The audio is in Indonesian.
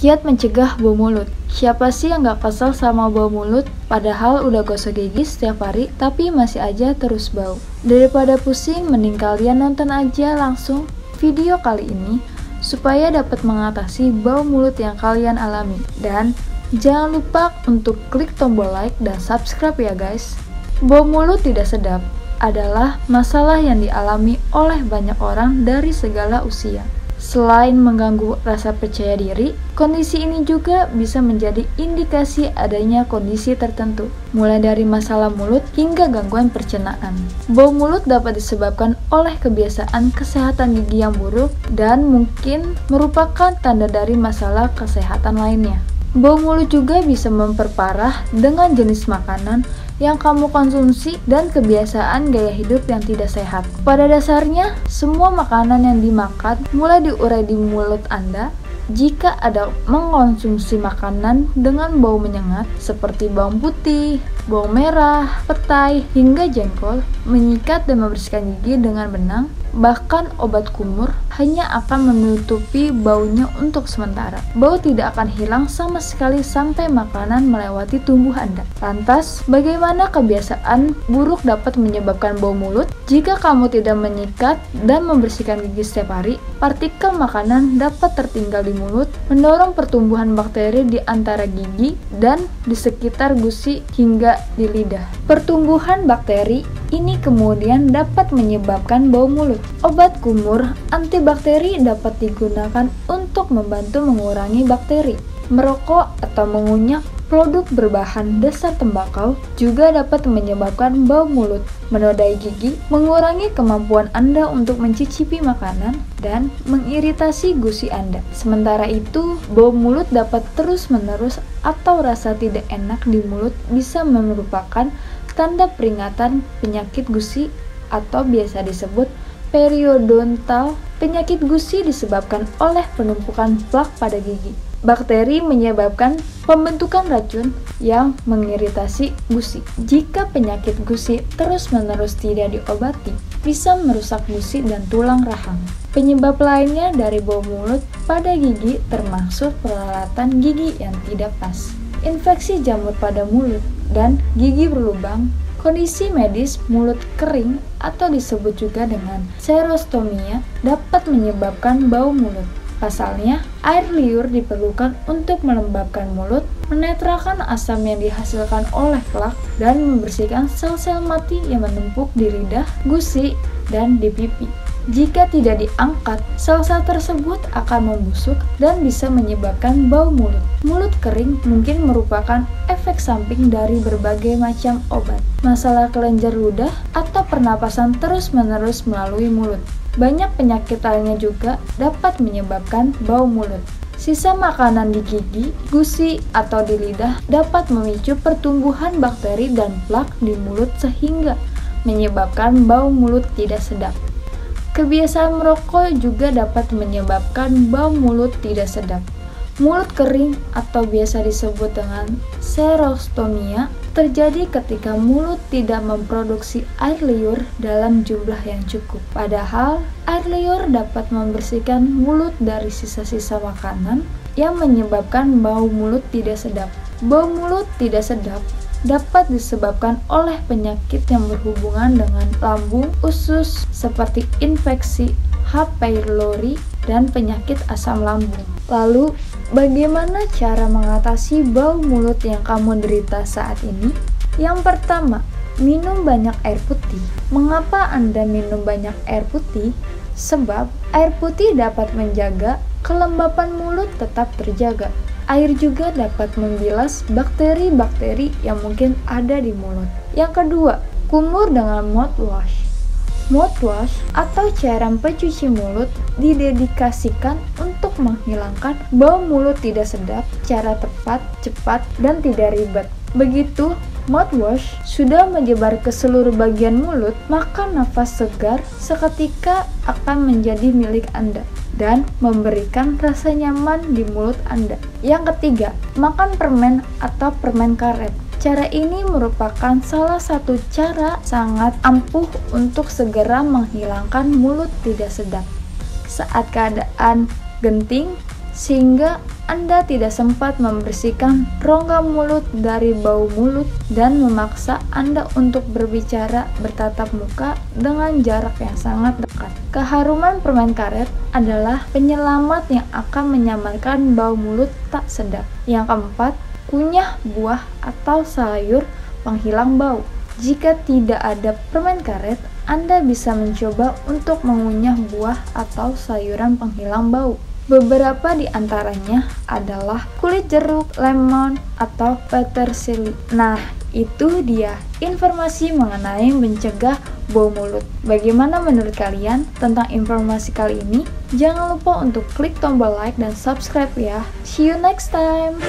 Kiat mencegah bau mulut. Siapa sih yang gak kesel sama bau mulut? Padahal udah gosok gigi setiap hari, tapi masih aja terus bau. Daripada pusing, mending kalian nonton aja langsung video kali ini supaya dapat mengatasi bau mulut yang kalian alami. Dan jangan lupa untuk klik tombol like dan subscribe ya guys. Bau mulut tidak sedap adalah masalah yang dialami oleh banyak orang dari segala usia. Selain mengganggu rasa percaya diri, kondisi ini juga bisa menjadi indikasi adanya kondisi tertentu, mulai dari masalah mulut hingga gangguan pencernaan. Bau mulut dapat disebabkan oleh kebiasaan kesehatan gigi yang buruk dan mungkin merupakan tanda dari masalah kesehatan lainnya. Bau mulut juga bisa memperparah dengan jenis makanan yang kamu konsumsi dan kebiasaan gaya hidup yang tidak sehat. Pada dasarnya, semua makanan yang dimakan mulai diurai di mulut Anda jika ada mengkonsumsi makanan dengan bau menyengat seperti bawang putih, bawang merah, petai, hingga jengkol, menyikat dan membersihkan gigi dengan benang, bahkan obat kumur hanya akan menutupi baunya untuk sementara. Bau tidak akan hilang sama sekali sampai makanan melewati tubuh Anda. Lantas, bagaimana kebiasaan buruk dapat menyebabkan bau mulut? Jika kamu tidak menyikat dan membersihkan gigi setiap hari, partikel makanan dapat tertinggal di mulut, mendorong pertumbuhan bakteri di antara gigi dan di sekitar gusi hingga di lidah. Pertumbuhan bakteri ini kemudian dapat menyebabkan bau mulut. Obat kumur antibakteri dapat digunakan untuk membantu mengurangi bakteri. Merokok atau mengunyah produk berbahan dasar tembakau juga dapat menyebabkan bau mulut, menodai gigi, mengurangi kemampuan Anda untuk mencicipi makanan, dan mengiritasi gusi Anda. Sementara itu, bau mulut dapat terus-menerus atau rasa tidak enak di mulut bisa merupakan tanda peringatan penyakit gusi atau biasa disebut periodontal. Penyakit gusi disebabkan oleh penumpukan plak pada gigi. Bakteri menyebabkan pembentukan racun yang mengiritasi gusi. Jika penyakit gusi terus-menerus tidak diobati, bisa merusak gusi dan tulang rahang. Penyebab lainnya dari bau mulut pada gigi termasuk peralatan gigi yang tidak pas, infeksi jamur pada mulut, dan gigi berlubang Kondisi medis mulut kering atau disebut juga dengan serostomia dapat menyebabkan bau mulut. Pasalnya, air liur diperlukan untuk melembabkan mulut, menetralkan asam yang dihasilkan oleh plak, dan membersihkan sel-sel mati yang menumpuk di lidah, gusi, dan di pipi. Jika tidak diangkat, sel-sel tersebut akan membusuk dan bisa menyebabkan bau mulut. Mulut kering mungkin merupakan efek samping dari berbagai macam obat, masalah kelenjar ludah, atau pernapasan terus-menerus melalui mulut. Banyak penyakit lainnya juga dapat menyebabkan bau mulut. Sisa makanan di gigi, gusi, atau di lidah dapat memicu pertumbuhan bakteri dan plak di mulut sehingga menyebabkan bau mulut tidak sedap. Kebiasaan merokok juga dapat menyebabkan bau mulut tidak sedap. Mulut kering atau biasa disebut dengan serostomia terjadi ketika mulut tidak memproduksi air liur dalam jumlah yang cukup. Padahal, air liur dapat membersihkan mulut dari sisa-sisa makanan yang menyebabkan bau mulut tidak sedap. Bau mulut tidak sedap dapat disebabkan oleh penyakit yang berhubungan dengan lambung, usus seperti infeksi H. pylori dan penyakit asam lambung. Lalu, bagaimana cara mengatasi bau mulut yang kamu derita saat ini? Yang pertama, minum banyak air putih. Mengapa Anda minum banyak air putih? Sebab air putih dapat menjaga kelembapan mulut tetap terjaga. Air juga dapat membilas bakteri-bakteri yang mungkin ada di mulut. Yang kedua, kumur dengan mouthwash. Mouthwash atau cairan pencuci mulut didedikasikan untuk menghilangkan bau mulut tidak sedap secara tepat, cepat, dan tidak ribet. Begitu mouthwash sudah menyebar ke seluruh bagian mulut, maka nafas segar seketika akan menjadi milik Anda dan memberikan rasa nyaman di mulut Anda. Yang ketiga, makan permen atau permen karet. Cara ini merupakan salah satu cara sangat ampuh untuk segera menghilangkan mulut tidak sedap. Saat keadaan genting, sehingga Anda tidak sempat membersihkan rongga mulut dari bau mulut dan memaksa Anda untuk berbicara bertatap muka dengan jarak yang sangat dekat. Keharuman permen karet adalah penyelamat yang akan menyamarkan bau mulut tak sedap. Yang keempat, kunyah buah atau sayur penghilang bau. Jika tidak ada permen karet, Anda bisa mencoba untuk mengunyah buah atau sayuran penghilang bau. Beberapa di antaranya adalah kulit jeruk, lemon, atau petersili. Nah, itu dia informasi mengenai mencegah bau mulut. Bagaimana menurut kalian tentang informasi kali ini? Jangan lupa untuk klik tombol like dan subscribe ya. See you next time.